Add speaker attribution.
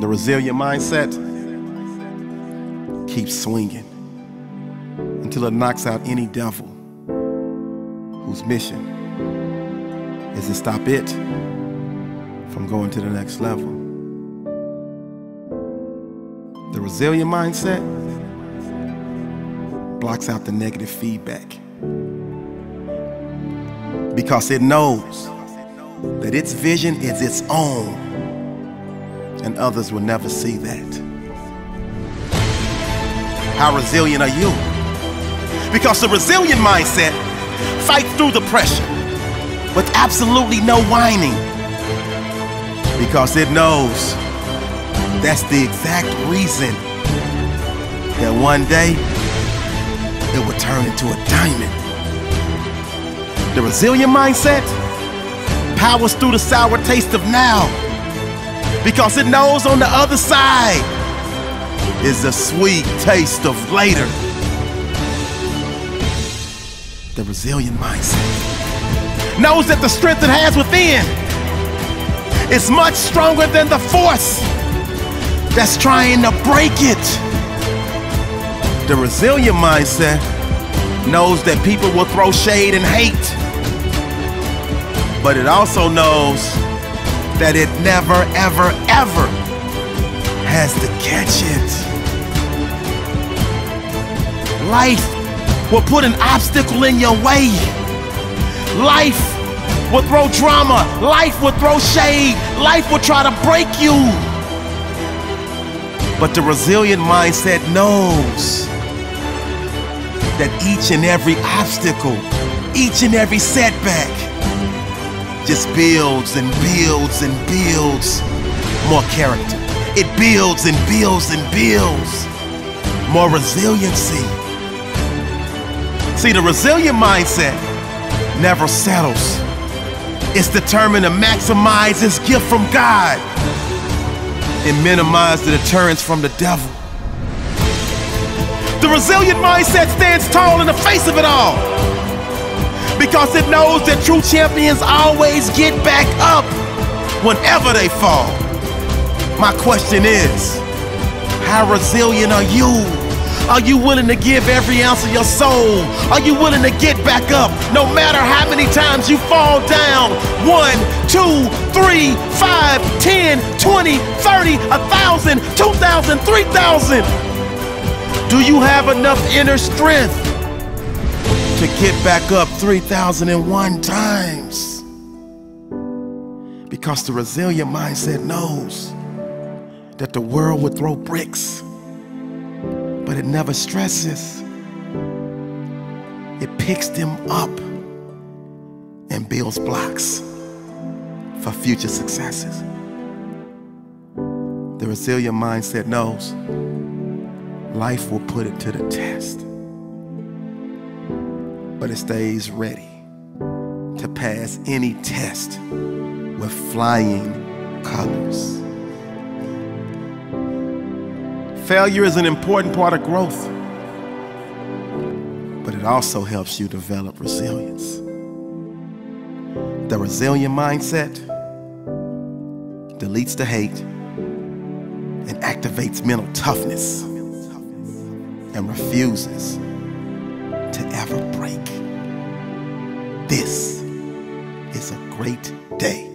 Speaker 1: The resilient mindset keeps swinging until it knocks out any devil whose mission is to stop it from going to the next level. The resilient mindset blocks out the negative feedback because it knows that its vision is its own and others will never see that. How resilient are you? Because the resilient mindset fights through the pressure with absolutely no whining because it knows that's the exact reason that one day it will turn into a diamond. The resilient mindset powers through the sour taste of now because it knows on the other side is a sweet taste of later. The resilient mindset knows that the strength it has within is much stronger than the force that's trying to break it. The resilient mindset knows that people will throw shade and hate, but it also knows that it never, ever, ever has to catch it. Life will put an obstacle in your way. Life will throw drama. Life will throw shade. Life will try to break you. But the resilient mindset knows that each and every obstacle, each and every setback just builds and builds and builds more character. It builds and builds and builds more resiliency. See, the resilient mindset never settles. It's determined to maximize its gift from God and minimize the deterrence from the devil. The resilient mindset stands tall in the face of it all because it knows that true champions always get back up whenever they fall. My question is, how resilient are you? Are you willing to give every ounce of your soul? Are you willing to get back up no matter how many times you fall down? One, two, three, five, ten, twenty, thirty, a thousand, two thousand, three thousand. Do you have enough inner strength to get back up 3,001 times? Because the resilient mindset knows that the world will throw bricks but it never stresses. It picks them up and builds blocks for future successes. The resilient mindset knows life will put it to the test, but it stays ready to pass any test with flying colors. Failure is an important part of growth, but it also helps you develop resilience. The resilient mindset deletes the hate and activates mental toughness and refuses to ever break. This is a great day.